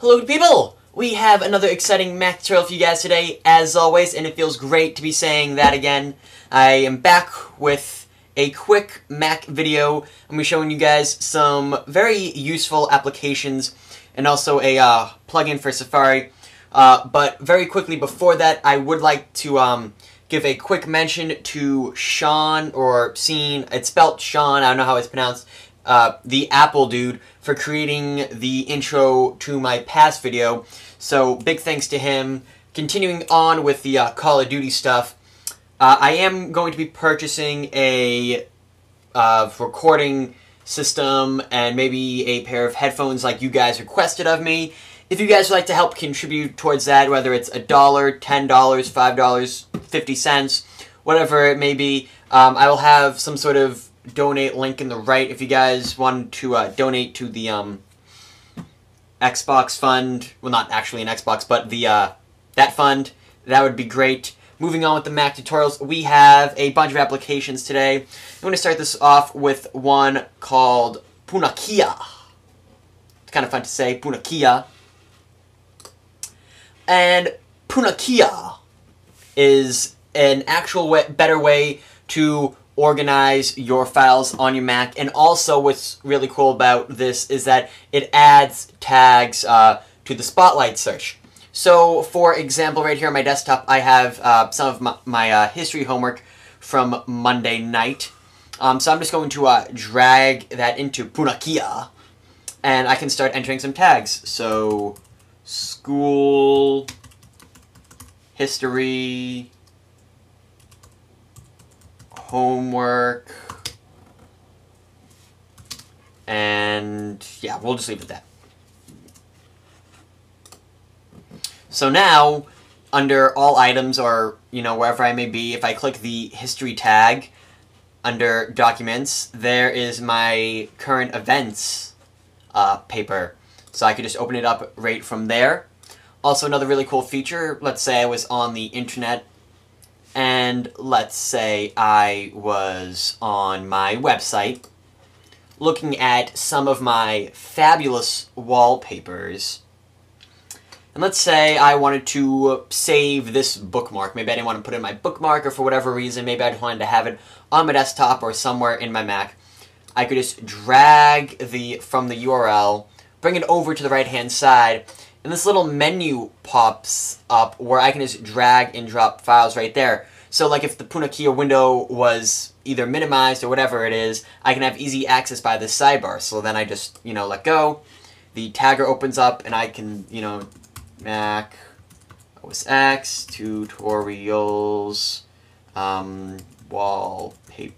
Hello people! We have another exciting Mac tutorial for you guys today, as always, and it feels great to be saying that again. I am back with a quick Mac video. I'm be showing you guys some very useful applications and also a uh, plugin for Safari. Uh, but very quickly before that, I would like to um, give a quick mention to Sean, or Scene, it's spelled Sean, I don't know how it's pronounced, uh, the Apple dude, for creating the intro to my past video. So big thanks to him. Continuing on with the uh, Call of Duty stuff, uh, I am going to be purchasing a uh, recording system and maybe a pair of headphones like you guys requested of me. If you guys would like to help contribute towards that, whether it's a dollar, ten dollars, five dollars, fifty cents, whatever it may be, um, I will have some sort of donate link in the right if you guys want to uh, donate to the um, Xbox fund. Well, not actually an Xbox, but the uh, that fund. That would be great. Moving on with the Mac tutorials, we have a bunch of applications today. I'm going to start this off with one called Punakea. It's kind of fun to say, Punakea. And Punakea is an actual way, better way to organize your files on your Mac. And also what's really cool about this is that it adds tags uh, to the Spotlight search. So, for example, right here on my desktop, I have uh, some of my, my uh, history homework from Monday night. Um, so I'm just going to uh, drag that into Punakea, and I can start entering some tags. So, school, history, homework, and yeah, we'll just leave it at that. So now, under all items or, you know, wherever I may be, if I click the history tag under documents, there is my current events uh, paper. So I could just open it up right from there. Also, another really cool feature, let's say I was on the internet and let's say I was on my website looking at some of my fabulous wallpapers. And let's say I wanted to save this bookmark. Maybe I didn't want to put it in my bookmark or for whatever reason, maybe I just wanted to have it on my desktop or somewhere in my Mac. I could just drag the from the URL, bring it over to the right hand side, and this little menu pops up where I can just drag and drop files right there. So like if the Punakea window was either minimized or whatever it is, I can have easy access by this sidebar. So then I just, you know, let go. The tagger opens up and I can, you know, Mac OS X, tutorials, um, wallpapers.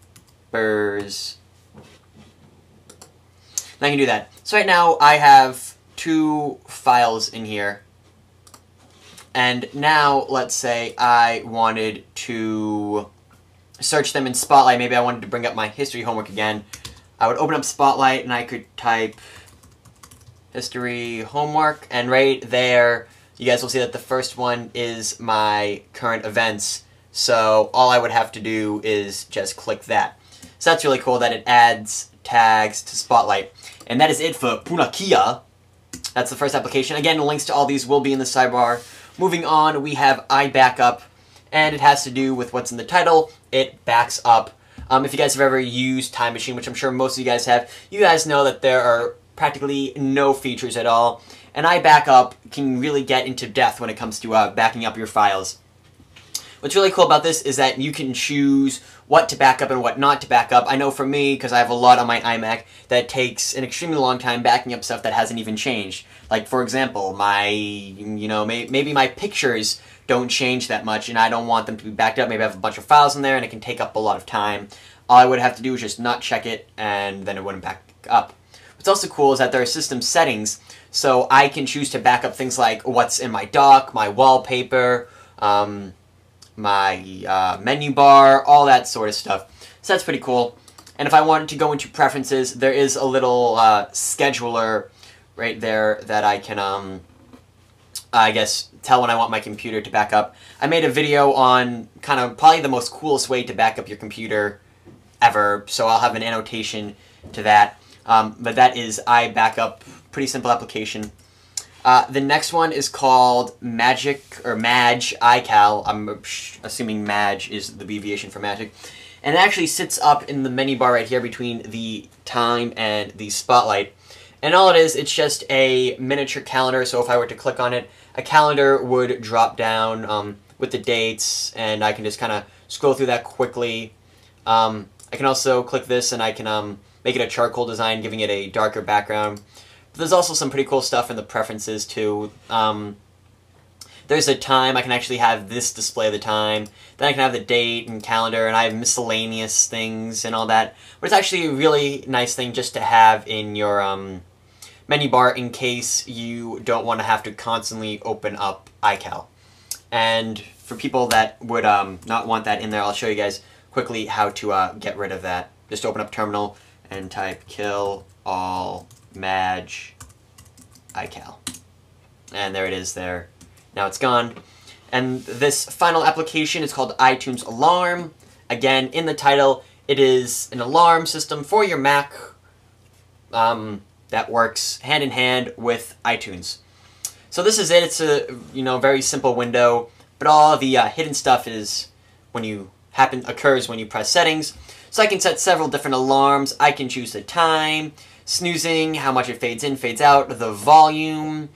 And I can do that. So right now I have two files in here. And now, let's say I wanted to search them in Spotlight. Maybe I wanted to bring up my history homework again. I would open up Spotlight and I could type history homework. And right there, you guys will see that the first one is my current events. So all I would have to do is just click that. So that's really cool that it adds tags to Spotlight. And that is it for Punakea. That's the first application. Again, links to all these will be in the sidebar. Moving on, we have iBackup, and it has to do with what's in the title. It backs up. Um, if you guys have ever used Time Machine, which I'm sure most of you guys have, you guys know that there are practically no features at all. And iBackup can really get into depth when it comes to uh, backing up your files. What's really cool about this is that you can choose what to back up and what not to back up. I know for me, because I have a lot on my iMac, that takes an extremely long time backing up stuff that hasn't even changed. Like, for example, my, you know, may, maybe my pictures don't change that much and I don't want them to be backed up. Maybe I have a bunch of files in there and it can take up a lot of time. All I would have to do is just not check it and then it wouldn't back up. What's also cool is that there are system settings, so I can choose to back up things like what's in my dock, my wallpaper, um, my uh, menu bar, all that sort of stuff. So that's pretty cool. And if I wanted to go into preferences, there is a little uh, scheduler right there that I can, um, I guess, tell when I want my computer to back up. I made a video on kind of probably the most coolest way to back up your computer ever, so I'll have an annotation to that. Um, but that is iBackup, pretty simple application. Uh, the next one is called Magic or MagiCal. I'm assuming Madge is the abbreviation for Magic. And it actually sits up in the menu bar right here between the time and the spotlight. And all it is, it's just a miniature calendar. So if I were to click on it, a calendar would drop down um, with the dates, and I can just kind of scroll through that quickly. Um, I can also click this and I can um, make it a charcoal design, giving it a darker background. But there's also some pretty cool stuff in the preferences too. Um, there's a time, I can actually have this display the time. Then I can have the date and calendar, and I have miscellaneous things and all that. But it's actually a really nice thing just to have in your um, menu bar in case you don't want to have to constantly open up iCal. And for people that would um, not want that in there, I'll show you guys quickly how to uh, get rid of that. Just open up terminal and type kill all Madge iCal. And there it is there. Now it's gone. And this final application is called iTunes Alarm. Again, in the title, it is an alarm system for your Mac um, that works hand in hand with iTunes. So this is it. It's a you know very simple window, but all the uh, hidden stuff is when you happen occurs when you press settings. So I can set several different alarms. I can choose the time, snoozing, how much it fades in, fades out, the volume,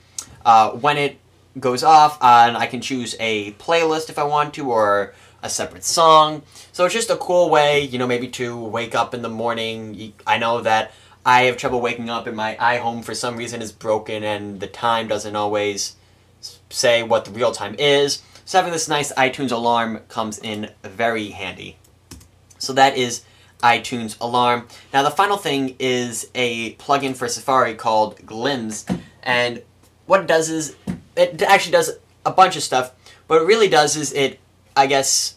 uh, when it goes off, uh, and I can choose a playlist if I want to, or a separate song. So it's just a cool way, you know, maybe to wake up in the morning. I know that I have trouble waking up and my iHome for some reason is broken and the time doesn't always say what the real time is. So having this nice iTunes alarm comes in very handy. So that is iTunes Alarm. Now the final thing is a plugin for Safari called Glims, and what it does is, it actually does a bunch of stuff, what it really does is it, I guess,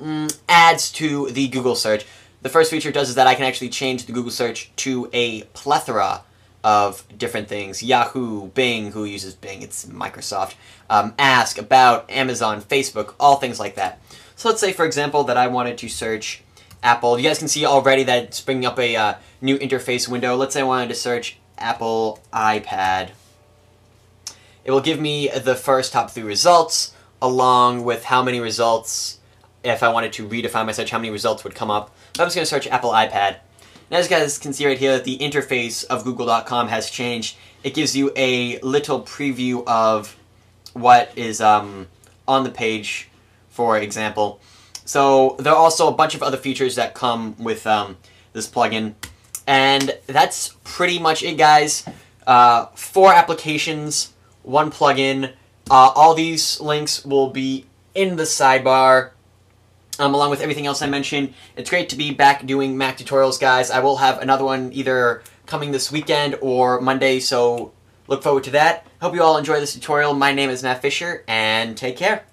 mm, adds to the Google search. The first feature it does is that I can actually change the Google search to a plethora of different things. Yahoo, Bing, who uses Bing, it's Microsoft, um, Ask, About, Amazon, Facebook, all things like that. So let's say, for example, that I wanted to search Apple. You guys can see already that it's bringing up a uh, new interface window. Let's say I wanted to search Apple iPad. It will give me the first top three results, along with how many results, if I wanted to redefine my search, how many results would come up. I'm just going to search Apple iPad. And as you guys can see right here, the interface of Google.com has changed. It gives you a little preview of what is um, on the page, for example. So there are also a bunch of other features that come with um, this plugin. And that's pretty much it, guys. Uh, four applications, one plugin. Uh, all these links will be in the sidebar um, along with everything else I mentioned. It's great to be back doing Mac tutorials, guys. I will have another one either coming this weekend or Monday, so look forward to that. Hope you all enjoy this tutorial. My name is Matt Fisher, and take care.